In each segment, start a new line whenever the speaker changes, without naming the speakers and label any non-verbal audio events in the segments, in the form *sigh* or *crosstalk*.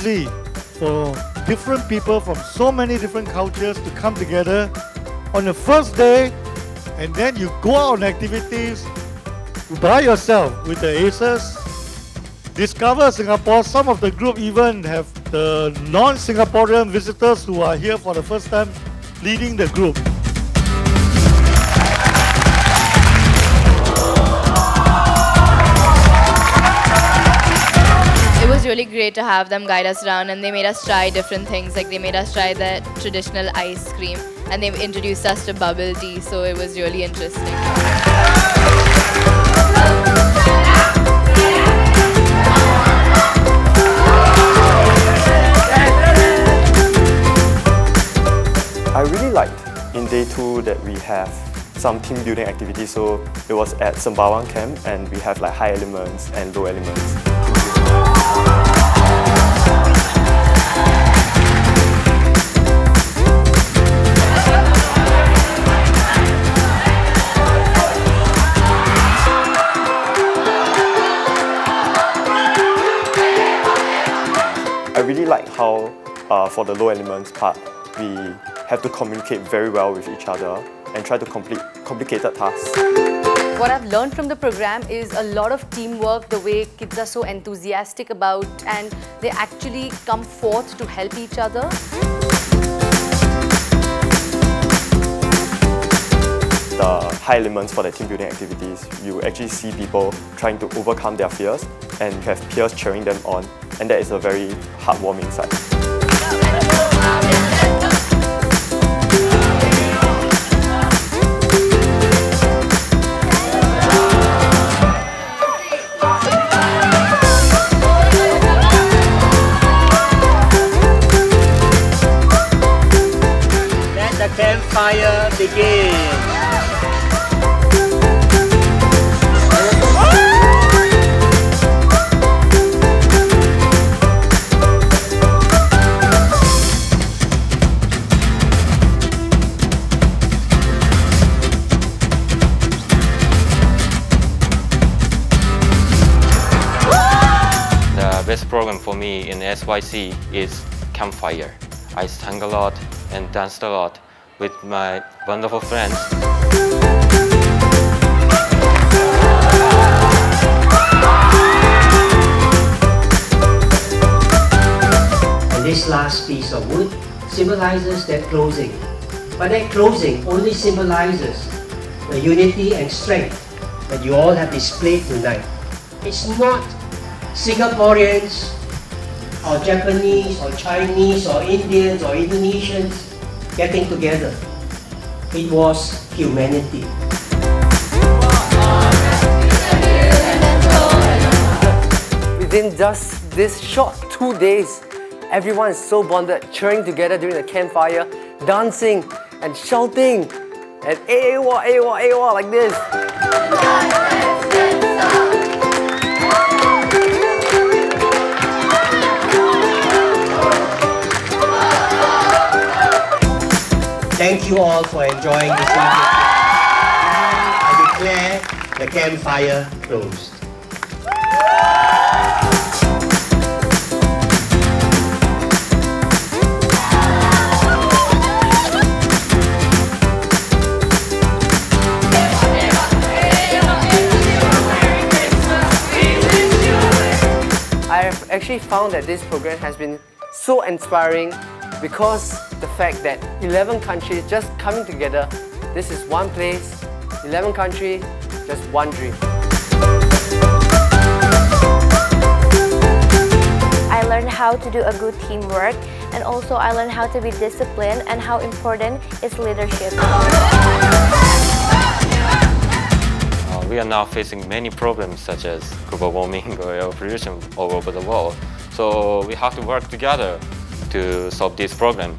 for different people from so many different cultures to come together on the first day and then you go out on activities by yourself with the ACES. Discover Singapore. Some of the group even have the non-Singaporean visitors who are here for the first time leading the group.
Really great to have them guide us around and they made us try different things. Like they made us try the traditional ice cream and they've introduced us to bubble tea. So it was really interesting.
I really liked in day two that we have some team building activities. So it was at Sembawang camp and we have like high elements and low elements. I really like how uh, for the low elements part, we have to communicate very well with each other and try to complete complicated tasks.
What I've learned from the program is a lot of teamwork, the way kids are so enthusiastic about and they actually come forth to help each other.
The high elements for the team building activities, you actually see people trying to overcome their fears and have peers cheering them on and that is a very heartwarming sight.
Program for me in SYC is Campfire. I sang a lot and danced a lot with my wonderful friends.
And this last piece of wood symbolizes that closing. But that closing only symbolizes the unity and strength that you all have displayed tonight. It's not Singaporeans or Japanese or Chinese or Indians or Indonesians getting together. It was humanity.
Within just this short two days, everyone is so bonded, cheering together during the campfire, dancing and shouting and AWA, AWA, AWA like this.
Thank you all for enjoying this evening. I declare the campfire closed.
I have actually found that this program has been so inspiring because the fact that 11 countries just coming together, this is one place, 11 countries, just one dream.
I learned how to do a good teamwork and also I learned how to be disciplined and how important is leadership.
Uh, we are now facing many problems such as global warming *laughs* or air pollution all over the world. So we have to work together to solve this problem.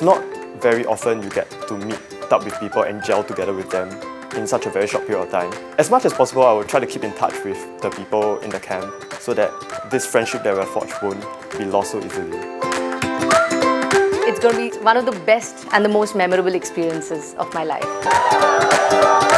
It's not very often you get to meet up with people and gel together with them in such a very short period of time. As much as possible, I will try to keep in touch with the people in the camp so that this friendship that we have forged won't be lost so easily.
It's going to be one of the best and the most memorable experiences of my life.